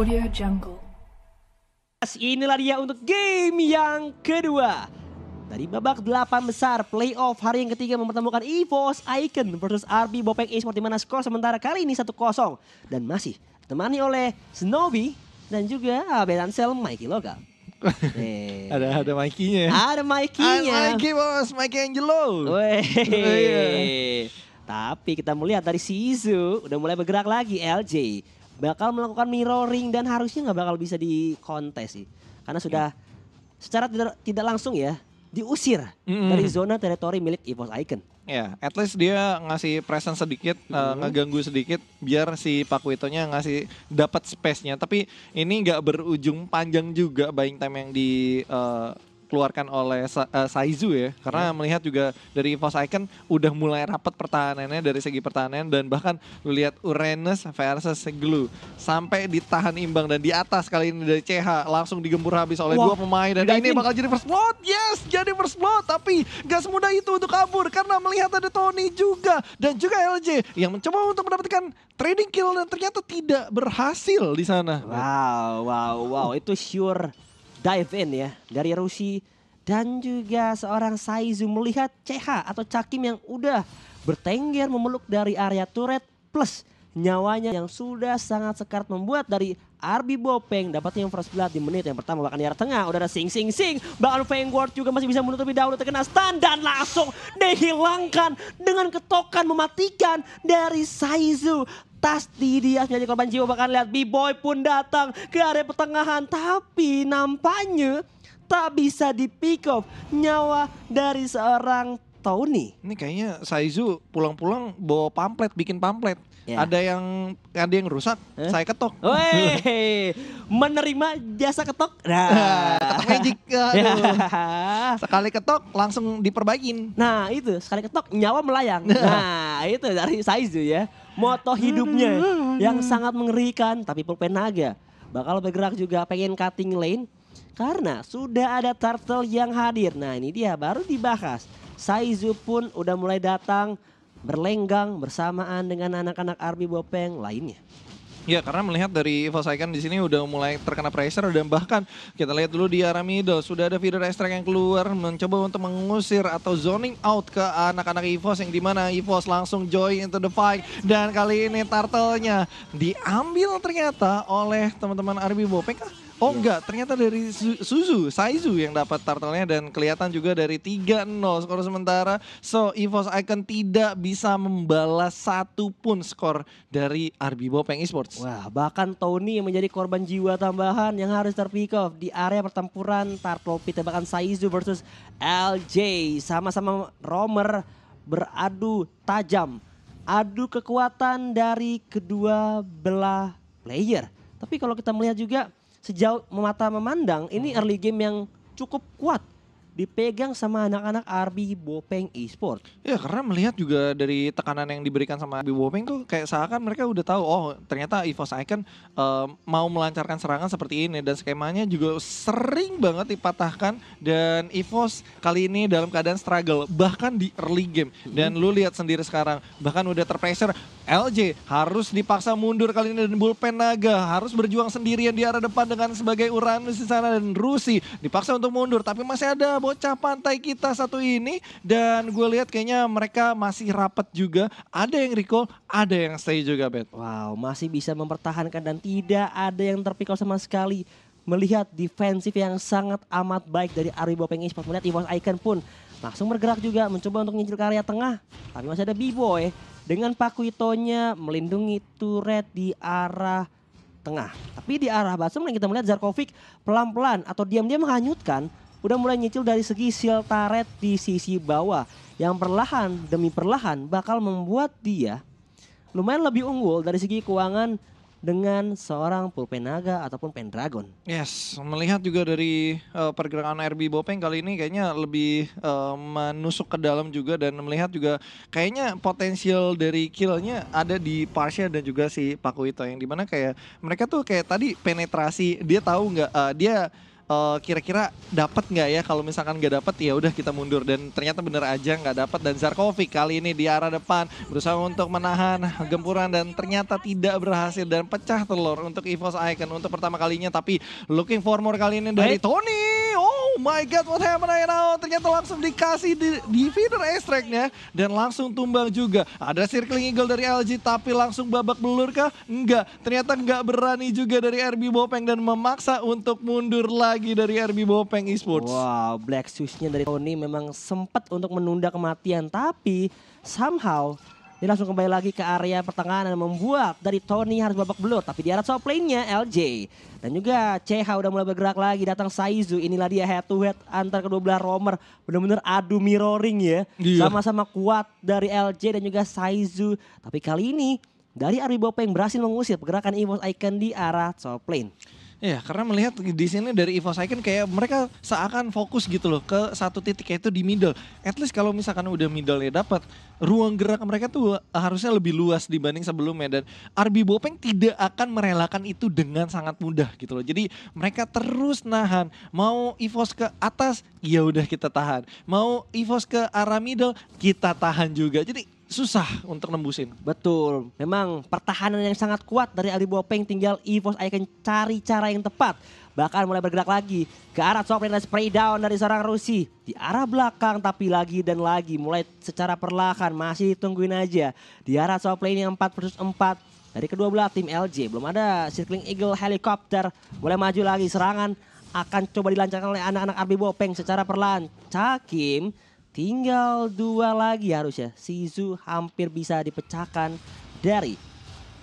Audio Jungle. Inilah dia untuk game yang kedua. Dari babak delapan besar playoff hari yang ketiga mempertemukan EVOS Icon versus RB Bopeng Esport di mana skor sementara kali ini 1-0 dan masih ditemani oleh Snowy dan juga Belansel Mikey Lokal. Eh, Ada ada Mikey-nya ya. ada Mikey-nya. Mikey bos, Mikey Angelo. Weh. Iya. Tapi kita melihat dari si Izu udah mulai bergerak lagi LJ. Bakal melakukan mirroring dan harusnya nggak bakal bisa dikontes sih. Karena sudah secara tidak, tidak langsung ya diusir Mm-mm. dari zona teritori milik EVOS Icon. Ya, at least dia ngasih presence sedikit, eh, ngeganggu sedikit biar si Pakuitonya ngasih dapat space-nya. Tapi ini nggak berujung panjang juga buying time yang dikeluarkan oleh Sa- eh, Saizu ya. Karena melihat juga dari EVOS Icon udah mulai rapat pertahanannya dari segi pertahanan dan bahkan lu lihat Uranus versus Glue sampai ditahan imbang dan di atas kali ini dari CH langsung digempur habis oleh Wah, dua pemain dan ini bakal jadi first blood. Yes, jadi first blood tapi gak semudah itu untuk kabur karena melihat ada Tony juga dan juga LJ yang mencoba untuk mendapatkan trading kill dan ternyata tidak berhasil di sana. Wow, wow, wow. Itu sure dive in ya dari Rusi dan juga seorang Saizu melihat CH atau Cakim yang udah bertengger memeluk dari area turret plus nyawanya yang sudah sangat sekarat membuat dari Arbi Bopeng dapat yang first blood di menit yang pertama bahkan di area tengah udah ada sing sing sing. Bahkan Vanguard juga masih bisa menutupi dahulu terkena stun dan langsung dihilangkan dengan ketokan mematikan dari Saizu Pasti dia menjadi korban jiwa bahkan lihat B-Boy pun datang ke area pertengahan tapi nampaknya tak bisa di pick off nyawa dari seorang Tony. Ini kayaknya Saizu pulang-pulang bawa pamflet, bikin pamflet. Ya. Ada yang ada yang rusak, Eh? saya ketok. Weh, menerima jasa ketok. Nah, ketok magic. Ya. Aduh. Sekali ketok langsung diperbaikin. Nah itu sekali ketok nyawa melayang. Nah itu dari Saizu ya. Moto hidupnya yang sangat mengerikan tapi pulpen naga. Bakal bergerak juga pengen cutting lane. Karena sudah ada turtle yang hadir. Nah ini dia baru dibahas. Saizu pun udah mulai datang berlenggang bersamaan dengan anak-anak Arbi Bopeng lainnya. Ya karena melihat dari Icon di sini udah mulai terkena pressure dan bahkan kita lihat dulu di arah middle sudah ada feeder extract yang keluar mencoba untuk mengusir atau zoning out ke anak-anak EVOS yang di mana EVOS langsung join into the fight dan kali ini turtle-nya diambil ternyata oleh teman-teman RB Bopek kah? Oh enggak, ternyata dari Su- Suzu, Saizu yang dapat turtle-nya dan kelihatan juga dari 3-0 skor sementara. So, EVOS Icon tidak bisa membalas satu pun skor dari RB Bopeng Esports. Wah, bahkan Tony yang menjadi korban jiwa tambahan yang harus terpick off di area pertempuran Turtle Pit bahkan Saizu versus LJ sama-sama Romer beradu tajam. Adu kekuatan dari kedua belah player. Tapi kalau kita melihat juga sejauh mata memandang ini early game yang cukup kuat dipegang sama anak-anak RB Bopeng Esport. Ya karena melihat juga dari tekanan yang diberikan sama RB Bopeng tuh kayak seakan mereka udah tahu oh ternyata EVOS Icon eh, mau melancarkan serangan seperti ini. Dan skemanya juga sering banget dipatahkan dan EVOS kali ini dalam keadaan struggle bahkan di early game. Dan lu lihat sendiri sekarang bahkan udah terpressure LJ harus dipaksa mundur kali ini dan bullpen naga harus berjuang sendirian di arah depan dengan sebagai Uranus di sana dan Rusi dipaksa untuk mundur tapi masih ada bocah pantai kita satu ini dan gue lihat kayaknya mereka masih rapat juga ada yang recall ada yang stay juga bet Wow, masih bisa mempertahankan dan tidak ada yang terpikau sama sekali. Melihat defensif yang sangat amat baik dari Ari Bopeng Esports. Melihat EVOS Icon pun langsung bergerak juga mencoba untuk nyicil ke area tengah. Tapi masih ada B-Boy dengan Pakuitonya melindungi turret di arah tengah. Tapi di arah bottom lane kita melihat Zarkovic pelan-pelan atau diam-diam menghanyutkan udah mulai nyicil dari segi shield turret di sisi bawah yang perlahan demi perlahan bakal membuat dia lumayan lebih unggul dari segi keuangan dengan seorang pulpen naga ataupun pendragon. Yes, melihat juga dari eh, pergerakan RB Bopeng kali ini kayaknya lebih eh, menusuk ke dalam juga dan melihat juga kayaknya potensial dari killnya ada di Parsha dan juga si Pakuito yang di mana kayak mereka tuh kayak tadi penetrasi dia tahu nggak eh, dia eh, kira-kira dapat nggak ya? Kalau misalkan nggak dapat ya udah kita mundur. Dan ternyata bener aja nggak dapat dan Zarkovic kali ini di arah depan berusaha untuk menahan gempuran dan ternyata tidak berhasil. Dan pecah telur untuk EVOS Icon untuk pertama kalinya. Tapi looking for more kali ini dari. Tony. My god, what happened right now? Ternyata langsung dikasih di, di feeder extract-nya dan langsung tumbang juga. Ada circling eagle dari LG tapi langsung babak belur kah? Enggak. Ternyata enggak berani juga dari RB Bopeng dan memaksa untuk mundur lagi dari RB Bopeng Esports. Wow, Black Shoes-nya dari Tony memang sempat untuk menunda kematian, tapi somehow dia langsung kembali lagi ke area pertengahan dan membuat dari Tony harus babak belur. Tapi di arah top lane-nya LJ. Dan juga CH udah mulai bergerak lagi, datang Saizu. Inilah dia head to head antar kedua belah romer. Bener-bener adu mirroring ya. Iya. Sama-sama kuat dari LJ dan juga Saizu. Tapi kali ini dari Ari Bopeng berhasil mengusir pergerakan EVOS Icon di arah top lane. Ya, karena melihat di sini dari EVOS Icon kayak mereka seakan fokus gitu loh ke satu titik yaitu di middle. At least kalau misalkan udah middle-nya dapat, ruang gerak mereka tuh harusnya lebih luas dibanding sebelumnya dan RB Bopeng tidak akan merelakan itu dengan sangat mudah gitu loh. Jadi mereka terus nahan. Mau EVOS ke atas, ya udah kita tahan. Mau EVOS ke arah middle, kita tahan juga. Jadi susah untuk nembusin. Betul, memang pertahanan yang sangat kuat dari Ali Bopeng tinggal EVOS Icon cari cara yang tepat. Bahkan mulai bergerak lagi ke arah top dan spray down dari seorang Rusi. Di arah belakang tapi lagi dan lagi mulai secara perlahan masih ditungguin aja. Di arah top lane yang 4 versus 4 dari kedua belah tim LJ. Belum ada circling eagle helikopter. Mulai maju lagi serangan akan coba dilancarkan oleh anak-anak RB Bopeng secara perlahan. Cakim tinggal dua lagi harusnya. Sizu hampir bisa dipecahkan dari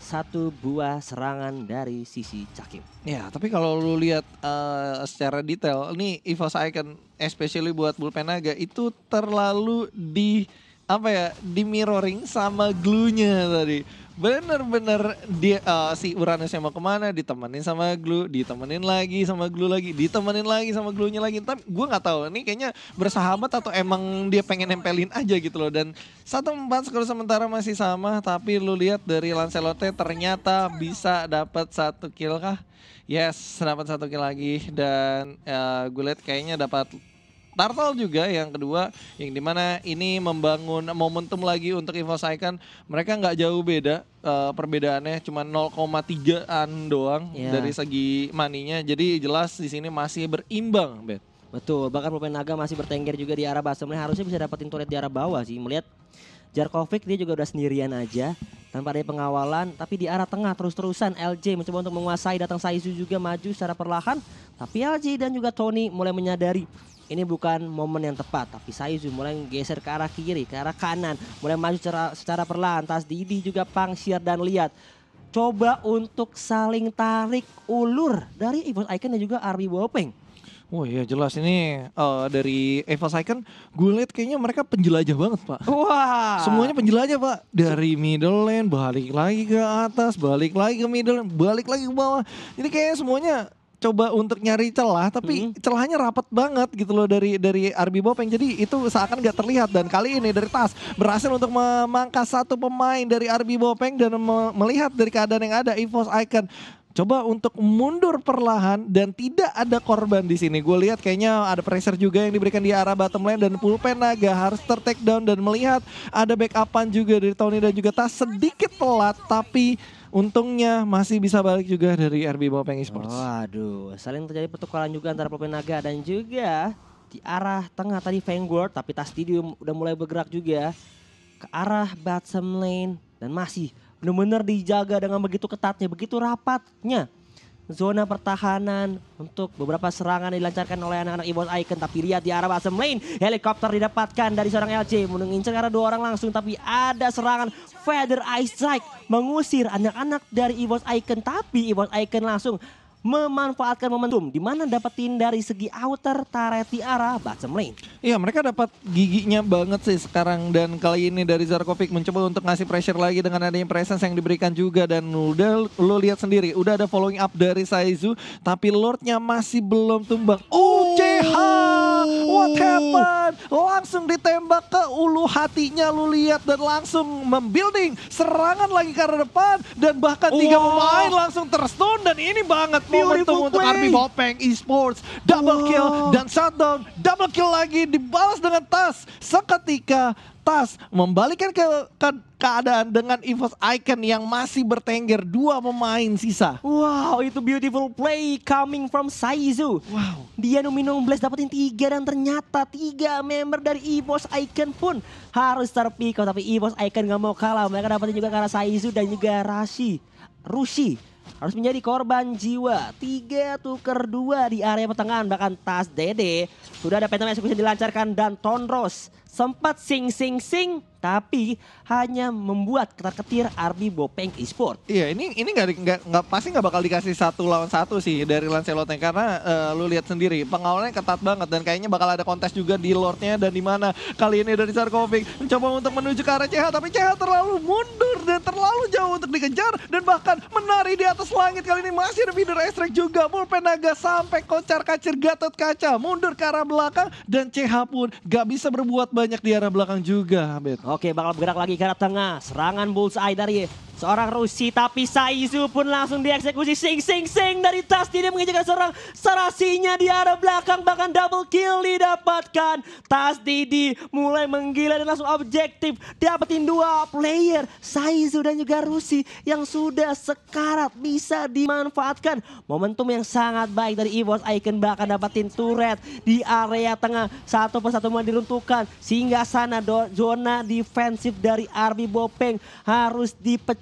satu buah serangan dari sisi Cakim. Ya, tapi kalau lu lihat eh, secara detail, ini EVOS Icon especially buat Bullpen Naga itu terlalu di apa ya, di mirroring sama glue-nya tadi. Bener-bener dia eh, si Uranusnya mau ke mana, ditemenin sama glue, ditemenin lagi sama glue lagi, ditemenin lagi sama glue-nya lagi. Tapi gue nggak tahu, ini kayaknya bersahabat atau emang dia pengen nempelin aja gitu loh. Dan satu empat skor sementara masih sama, tapi lu lihat dari Lancelote ternyata bisa dapat satu kill kah? Yes, dapat satu kill lagi dan gue lihat kayaknya dapat Turtle juga yang kedua yang di mana ini membangun momentum lagi untuk EVOS Icon mereka nggak jauh beda eh, perbedaannya cuma 0,3an doang Ya. dari segi maninya jadi jelas di sini masih berimbang Bet. Betul, bahkan pemain naga masih bertengger juga di arah bottom lane. Harusnya bisa dapetin turret di arah bawah sih. Melihat Jarkovic dia juga udah sendirian aja tanpa ada pengawalan. Tapi di arah tengah terus-terusan LJ mencoba untuk menguasai. Datang Saizu juga maju secara perlahan. Tapi LJ dan juga Tony mulai menyadari ini bukan momen yang tepat. Tapi Saizu mulai geser ke arah kiri, ke arah kanan. Mulai maju secara, secara perlahan. Tas Didi juga Pangsiar dan lihat. Coba untuk saling tarik ulur dari EVOS Icon dan juga Arby Bopeng. Oh iya jelas ini eh, dari EVOS Icon gue lihat kayaknya mereka penjelajah banget pak. Wah. Semuanya penjelajah pak Dari middle lane balik lagi ke atas Balik lagi ke middle lane Balik lagi ke bawah Jadi kayaknya semuanya coba untuk nyari celah tapi Hmm. celahnya rapat banget gitu loh dari dari RB Bopeng jadi itu seakan nggak terlihat dan kali ini dari Tas berhasil untuk memangkas satu pemain dari RB Bopeng dan me- melihat dari keadaan yang ada EVOS Icon coba untuk mundur perlahan dan tidak ada korban di sini. Gue lihat kayaknya ada pressure juga yang diberikan di arah bottom lane dan pulpen naga harus ter-take down dan melihat ada backupan juga dari Tony dan juga Tas sedikit telat tapi untungnya masih bisa balik juga dari RB Bopeng Esports. Waduh, saling terjadi pertukaran juga antara naga dan juga di arah tengah tadi Vanguard tapi Tastidium udah mulai bergerak juga ke arah bottom lane dan masih benar-benar dijaga dengan begitu ketatnya, begitu rapatnya zona pertahanan untuk beberapa serangan dilancarkan oleh anak-anak EVOS Icon. Tapi lihat di arah bottom lane helikopter didapatkan dari seorang LC mengincar arah dua orang langsung tapi ada serangan Feather Ice Strike mengusir anak-anak dari EVOS Icon. Tapi EVOS Icon langsung memanfaatkan momentum di mana dapetin dari segi outer di arah bottom lane. Iya mereka dapat giginya banget sih sekarang dan kali ini dari Zarkovic mencoba untuk ngasih pressure lagi dengan adanya presence yang diberikan juga dan udah lo lihat sendiri udah ada following up dari Saizu tapi Lordnya masih belum tumbang. Oh CH, What happened? Langsung ditembak ke ulu hatinya lu lihat dan langsung membuilding serangan lagi ke arah depan dan bahkan tiga Wow. pemain langsung terstun dan ini banget momentum untuk. Army Bopeng Esports double Wow. kill dan shutdown double kill lagi dibalas dengan tas seketika tas membalikkan ke, ke- keadaan dengan Evos Icon yang masih bertengger dua pemain sisa. Wow, itu beautiful play coming from Saizu. Wow. Dia Numinong Blast dapetin tiga dan ternyata tiga member dari EVOS Icon pun harus terpick up. Tapi EVOS Icon gak mau kalah. Mereka dapetin juga karena Saizu dan juga Rashi. Rushi harus menjadi korban jiwa. Tiga tuker dua di area pertengahan. Bahkan Tas Dede sudah ada Phantom Execution dilancarkan dan Tonros sempat sing sing sing tapi hanya membuat ketar-ketir Arbi Bopeng Esport. Iya ini ini nggak nggak pasti nggak bakal dikasih satu lawan satu sih dari Lancelotnya karena eh, lu lihat sendiri pengawalannya ketat banget dan kayaknya bakal ada kontes juga di Lordnya dan di mana kali ini dari Sarkovic mencoba untuk menuju ke arah CH tapi CH terlalu mundur dan terlalu jauh untuk dikejar dan bahkan menari di atas langit kali ini masih ada feeder Estrek juga Pulpen Naga sampai kocar kacir Gatot Kaca mundur ke arah belakang dan CH pun gak bisa berbuat banyak di arah belakang juga Bet. Oke bakal bergerak lagi ke arah tengah. Serangan bullseye dari seorang Rusi. Tapi Saizu pun langsung dieksekusi. Sing sing sing dari tas. Tidak mengejarkan seorang Sarasinya di arah belakang. Bahkan double kill didapatkan. Tas Didi mulai menggila dan langsung objektif. Dapetin dua player. Saizu dan juga Rusi yang sudah sekarat bisa dimanfaatkan. Momentum yang sangat baik dari EVOS Icon bahkan dapetin turret di area tengah. Satu persatu mulai diruntuhkan. Sehingga sana zona defensif dari Army Bopeng harus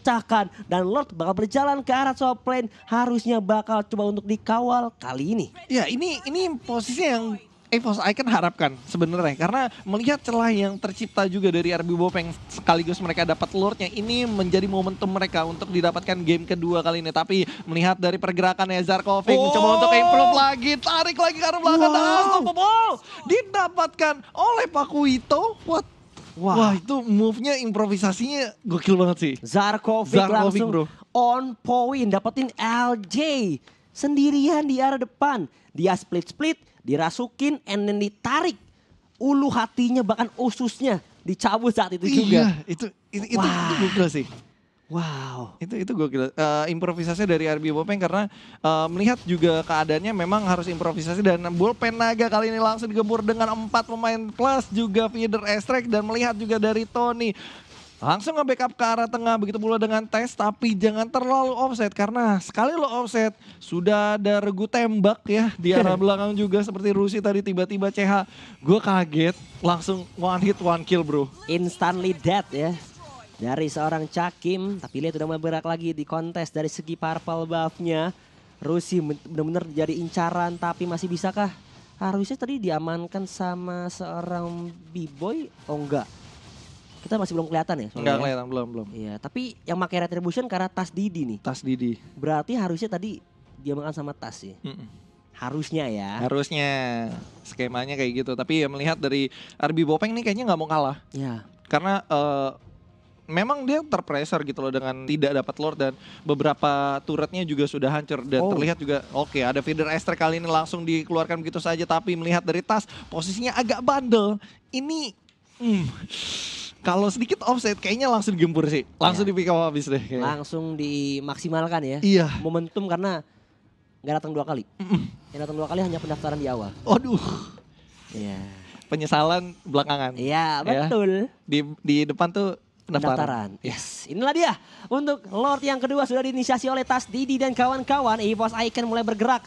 dipecahkan. Dan Lord bakal berjalan ke arah top lane. Harusnya bakal coba untuk dikawal kali ini. Ya ini ini posisi yang EVOS Icon harapkan sebenarnya karena melihat celah yang tercipta juga dari RB Bopeng sekaligus mereka dapat lordnya ini menjadi momentum mereka untuk didapatkan game kedua kali ini tapi melihat dari pergerakannya Zarkovic Oh. mencoba untuk improve lagi tarik lagi ke arah belakang dan Wow. unstoppable didapatkan oleh Pakuito what Wah. Wah itu move-nya improvisasinya gokil banget sih. Zarkovic, Zarkovic, langsung bro. on point dapetin LJ sendirian di arah depan. Dia split-split, dirasukin and then ditarik. Ulu hatinya bahkan ususnya dicabut saat itu juga. Iya, itu itu itu, Wah. itu gokil sih. Wow. Itu itu gue kira Eh, improvisasi dari RB Bopeng karena eh, melihat juga keadaannya memang harus improvisasi dan Bullpen Naga kali ini langsung digempur dengan empat pemain plus juga feeder Estrek dan melihat juga dari Tony langsung nge-backup ke arah tengah begitu pula dengan tes tapi jangan terlalu offset karena sekali lo offset sudah ada regu tembak ya di arah belakang juga seperti Rusi tadi tiba-tiba CH gue kaget langsung one hit one kill bro Instantly dead ya. Dari seorang Cakim, tapi lihat udah mulai bergerak lagi di kontes dari segi purple buff-nya. Rusi benar-benar jadi incaran tapi masih bisakah? Harusnya tadi diamankan sama seorang B-boy. Oh enggak. Kita masih belum kelihatan ya. Enggak ya. kelihatan belum belum Iya, tapi yang pakai retribution karena tas Didi nih. tas Didi Berarti harusnya tadi dia makan sama tas sih. Mm-mm. Harusnya ya. Harusnya skemanya kayak gitu. Tapi ya melihat dari RB Bopeng nih kayaknya nggak mau kalah. Ya. Karena eh, memang dia terpressure gitu loh dengan tidak dapat lord dan beberapa turretnya juga sudah hancur dan Oh. terlihat juga oke ada feeder Esther kali ini langsung dikeluarkan begitu saja tapi melihat dari tas posisinya agak bandel ini hmm, kalau sedikit offset kayaknya langsung digempur sih langsung Ya. di pick up habis deh kayaknya. Langsung dimaksimalkan ya. iya Momentum karena nggak datang dua kali. Mm-mm. Yang datang dua kali hanya pendaftaran di awal. Aduh Iya. penyesalan belakangan Iya, Ya. betul. di di depan tuh pendaftaran. Pendaftaran. Yes, inilah dia. Untuk Lord yang kedua sudah diinisiasi oleh Tas Didi dan kawan-kawan. EVOS Icon mulai bergerak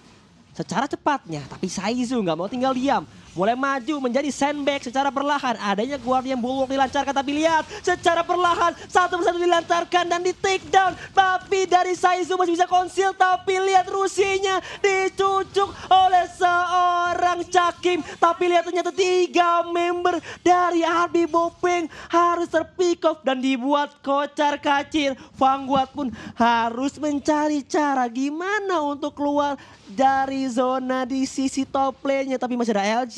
secara cepatnya. Tapi Saizu nggak mau tinggal diam. Mulai maju menjadi sandbag secara perlahan. Adanya Guardian Bulwark dilancarkan tapi lihat secara perlahan satu persatu dilancarkan dan di take down. Tapi dari Saizu masih bisa konsil tapi lihat Rusinya dicucuk oleh seorang Cakim. Tapi lihat ternyata tiga member dari RB Bopeng harus terpick dan dibuat kocar kacir. Vanguard pun harus mencari cara gimana untuk keluar dari zona di sisi top lane-nya. Tapi masih ada LG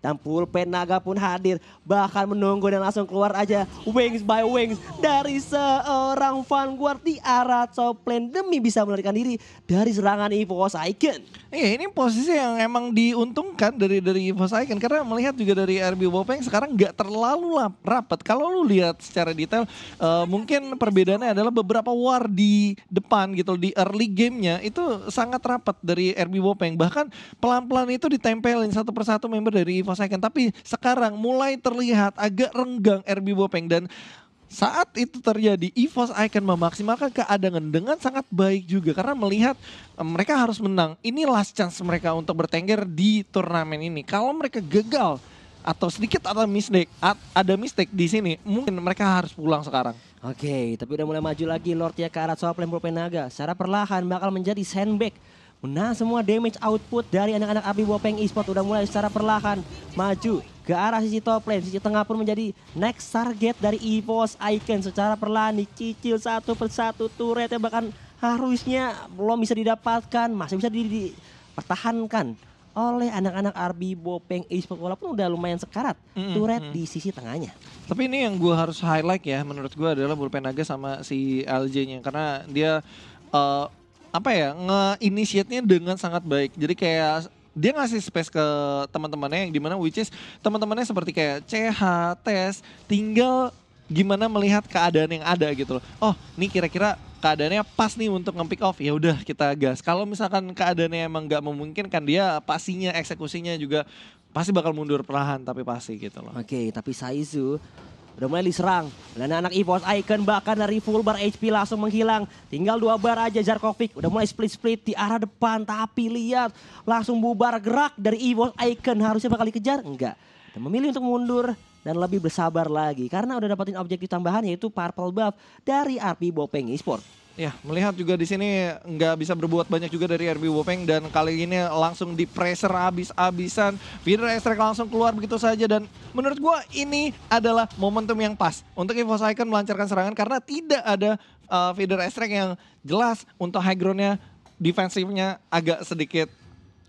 Dan pulpen naga pun hadir. Bahkan menunggu dan langsung keluar aja wings by wings dari seorang Vanguard di arah top lane demi bisa melarikan diri dari serangan EVOS Icon. Iya ini posisi yang emang diuntungkan dari dari EVOS Icon karena melihat juga dari RB Bopeng sekarang nggak terlalu rapat. Kalau lu lihat secara detail uh, mungkin perbedaannya adalah beberapa war di depan gitu di early gamenya itu sangat rapat dari RB Bopeng. Bahkan pelan-pelan itu ditempelin satu persatu member dari EVOS Icon. Tapi sekarang mulai terlihat agak renggang RB Bopeng dan saat itu terjadi, EVOS Icon memaksimalkan keadangan dengan sangat baik juga karena melihat um, mereka harus menang. Ini last chance mereka untuk bertengger di turnamen ini. Kalau mereka gagal atau sedikit ada mistake, ada mistake di sini, mungkin mereka harus pulang sekarang. Oke, tapi udah mulai maju lagi Lordnya ke arah top lane Naga. Secara perlahan bakal menjadi sandbag Nah semua damage output dari anak-anak Abi Bopeng Esport udah mulai secara perlahan maju ke arah sisi top lane. Sisi tengah pun menjadi next target dari EVOS Icon secara perlahan dicicil satu persatu turretnya bahkan harusnya belum bisa didapatkan. Masih bisa dipertahankan oleh anak-anak RB Bopeng Esport walaupun udah lumayan sekarat mm-hmm. turret di sisi tengahnya. Tapi ini yang gue harus highlight ya menurut gue adalah Bullpen Naga sama si LJ-nya karena dia uh, apa ya nge-initiate-nya dengan sangat baik. Jadi kayak dia ngasih space ke teman-temannya yang di mana which is teman-temannya seperti kayak CH, tes, tinggal gimana melihat keadaan yang ada gitu loh. Oh, ini kira-kira keadaannya pas nih untuk nge-pick off. Ya udah kita gas. Kalau misalkan keadaannya emang nggak memungkinkan dia pastinya eksekusinya juga pasti bakal mundur perlahan tapi pasti gitu loh. Oke, tapi Saizu Udah mulai diserang. Dan anak EVOS Icon bahkan dari full bar HP langsung menghilang. Tinggal dua bar aja Jarkovic. Udah mulai split-split di arah depan. Tapi lihat langsung bubar gerak dari EVOS Icon. Harusnya bakal dikejar? Enggak. Dan memilih untuk mundur dan lebih bersabar lagi. Karena udah dapetin objektif tambahan yaitu purple buff dari RP Bopeng Esport. Ya, melihat juga di sini nggak bisa berbuat banyak juga dari RB Wopeng dan kali ini langsung di pressure abis-abisan. Feeder Estrek langsung keluar begitu saja dan menurut gue ini adalah momentum yang pas untuk EVOS Icon melancarkan serangan karena tidak ada uh, feeder Estrek yang jelas untuk high groundnya defensifnya agak sedikit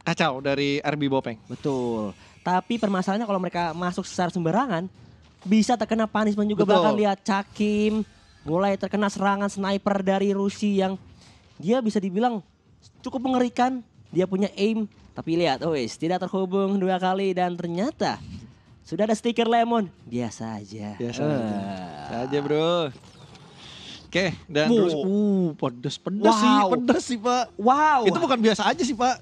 kacau dari RB Bopeng. Betul. Tapi permasalahannya kalau mereka masuk secara sembarangan bisa terkena punishment juga Betul. bahkan lihat Cakim mulai terkena serangan sniper dari Rusi yang dia bisa dibilang cukup mengerikan. Dia punya aim, tapi lihat, oh tidak terhubung dua kali dan ternyata sudah ada stiker lemon. Biasa aja. Biasa uh. aja. bro. Oke, dan wow. terus uh pedas pedas wow. sih, pedas sih, Pak. Wow. Itu bukan biasa aja sih, Pak.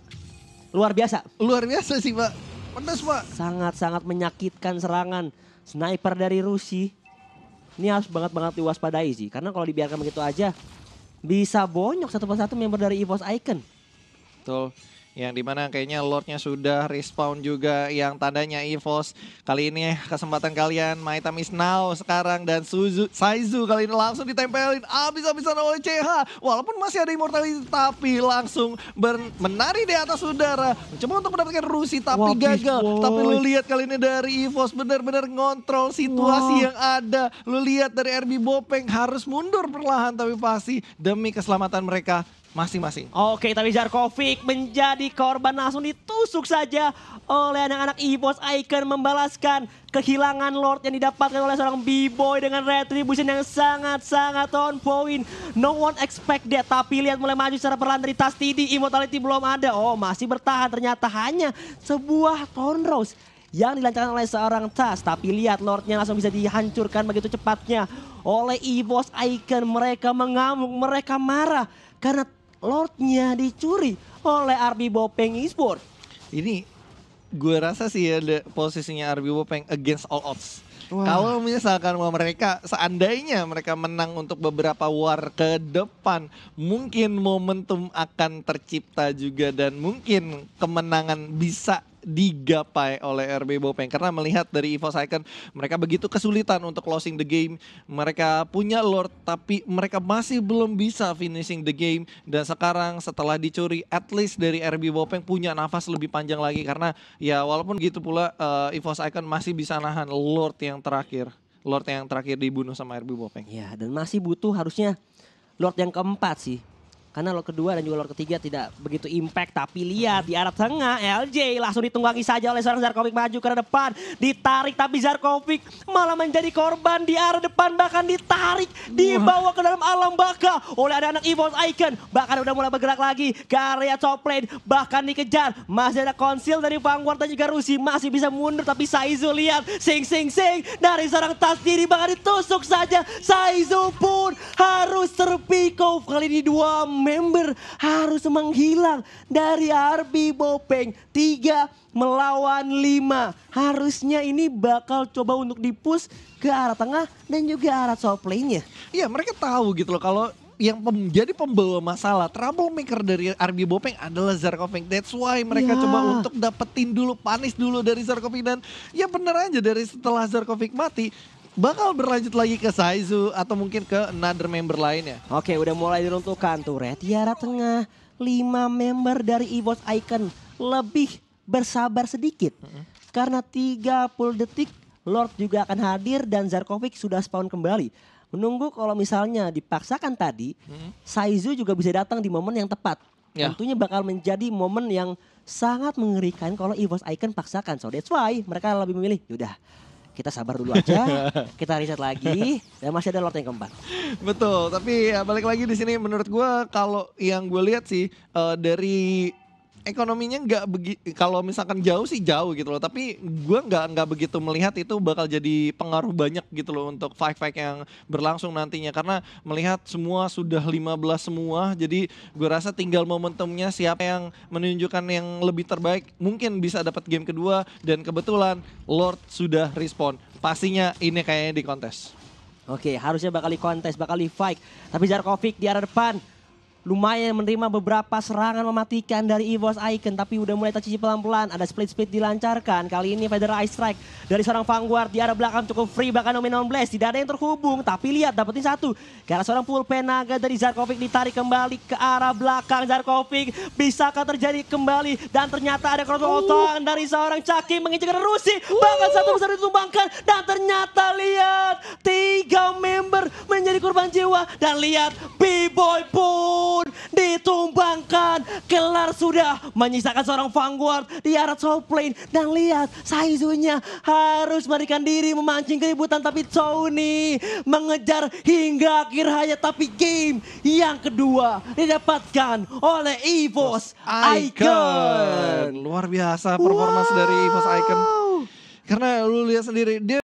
Luar biasa. Luar biasa sih, Pak. Pedas, Pak. Sangat-sangat menyakitkan serangan sniper dari Rusi ini harus banget-banget diwaspadai sih. Karena kalau dibiarkan begitu aja bisa bonyok satu persatu member dari EVOS Icon. Betul yang di mana kayaknya Lordnya sudah respawn juga yang tandanya EVOS. Kali ini kesempatan kalian My Time is now sekarang dan Suzu Saizu kali ini langsung ditempelin abis-abisan oleh CH walaupun masih ada immortality tapi langsung menari di atas udara. Mencoba untuk mendapatkan Rusi tapi Wah, gagal. Boy. tapi lu lihat kali ini dari EVOS benar-benar ngontrol situasi Wah. yang ada. Lu lihat dari RB Bopeng harus mundur perlahan tapi pasti demi keselamatan mereka masing-masing. Oke, tapi Jarkovic menjadi korban langsung ditusuk saja oleh anak-anak EVOS Icon membalaskan kehilangan Lord yang didapatkan oleh seorang B-Boy dengan retribution yang sangat-sangat on point. No one expect that, tapi lihat mulai maju secara perlahan dari tas TD, Immortality belum ada. Oh, masih bertahan ternyata hanya sebuah Tone Rose yang dilancarkan oleh seorang Tas. Tapi lihat Lordnya langsung bisa dihancurkan begitu cepatnya oleh EVOS Icon. Mereka mengamuk, mereka marah karena Lordnya dicuri oleh RB Bopeng Esport. Ini gue rasa sih ya posisinya RB Bopeng against all odds. Wow. Kalau misalkan mereka seandainya mereka menang untuk beberapa war ke depan, mungkin momentum akan tercipta juga dan mungkin kemenangan bisa digapai oleh RB Bopeng. Karena melihat dari EVOS Icon mereka begitu kesulitan untuk closing the game. Mereka punya Lord tapi mereka masih belum bisa finishing the game. Dan sekarang setelah dicuri at least dari RB Bopeng punya nafas lebih panjang lagi. Karena ya walaupun gitu pula uh, EVOS Icon masih bisa nahan Lord yang terakhir. Lord yang terakhir dibunuh sama RB Bopeng. Ya dan masih butuh harusnya Lord yang keempat sih Karena Lord kedua dan juga Lord ketiga tidak begitu impact. Tapi lihat di arah tengah LJ langsung ditunggangi saja oleh seorang Zarkovic maju ke depan. Ditarik tapi Zarkovic malah menjadi korban di arah depan. Bahkan ditarik, dibawa ke dalam alam baka oleh anak-anak EVOS Icon. Bahkan udah mulai bergerak lagi ke area top lane. Bahkan dikejar. Masih ada konsil dari Vanguard dan juga Rusi. Masih bisa mundur tapi Saizu lihat. Sing sing sing dari seorang tas diri bahkan ditusuk saja. Saizu pun harus terpick off. Kali ini dua member harus menghilang dari RB Bopeng. Tiga melawan lima. Harusnya ini bakal coba untuk dipush ke arah tengah dan juga arah top lane-nya. Iya mereka tahu gitu loh kalau yang menjadi pembawa masalah troublemaker dari RB Bopeng adalah Zarkovic. That's why mereka Ya. coba untuk dapetin dulu panis dulu dari Zarkovic dan ya bener aja dari setelah Zarkovic mati bakal berlanjut lagi ke Saizu atau mungkin ke another member lainnya. Oke udah mulai diruntuhkan tuh Red di arah tengah. Lima member dari EVOS Icon lebih bersabar sedikit. Karena 30 detik Lord juga akan hadir dan Zarkovic sudah spawn kembali. Menunggu kalau misalnya dipaksakan tadi, Saizu juga bisa datang di momen yang tepat. Ya. Tentunya bakal menjadi momen yang sangat mengerikan kalau EVOS Icon paksakan. So that's why mereka lebih memilih, yaudah kita sabar dulu aja, kita reset lagi, dan masih ada Lord yang keempat. Betul, tapi ya balik lagi di sini menurut gua kalau yang gue lihat sih eh, dari ekonominya nggak begi kalau misalkan jauh sih jauh gitu loh. Tapi gua nggak nggak begitu melihat itu bakal jadi pengaruh banyak gitu loh untuk fight fight yang berlangsung nantinya. Karena melihat semua sudah 15 semua jadi gue rasa tinggal momentumnya siapa yang menunjukkan yang lebih terbaik. Mungkin bisa dapat game kedua dan kebetulan Lord sudah respon. Pastinya ini kayaknya di kontes. Oke, harusnya bakal di kontes, bakal di fight. Tapi Zarkovic di arah depan lumayan menerima beberapa serangan mematikan dari EVOS Icon tapi udah mulai tercici pelan-pelan. Ada split-split dilancarkan. Kali ini Feather Ice Strike dari seorang Vanguard. Di arah belakang cukup free bahkan Dominon Blast. Tidak ada yang terhubung tapi lihat dapetin satu. Karena seorang pulpen naga dari Zarkovic ditarik kembali ke arah belakang. Zarkovic bisakah terjadi kembali? Dan ternyata ada crossbow uh. dari seorang Caki mengincar Rusi. Bahkan satu besar ditumbangkan. Dan ternyata lihat tiga member menjadi korban jiwa. Dan lihat B-Boy pun ditumbangkan kelar sudah menyisakan seorang Vanguard di arah top lane dan lihat Saizunya harus melarikan diri memancing keributan tapi Tony mengejar hingga akhir hayat tapi game yang kedua didapatkan oleh EVOS Icon. Luar biasa performance dari EVOS Icon. Wow. Karena lu lihat sendiri dia